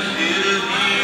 ਸਿਰ ਦੀ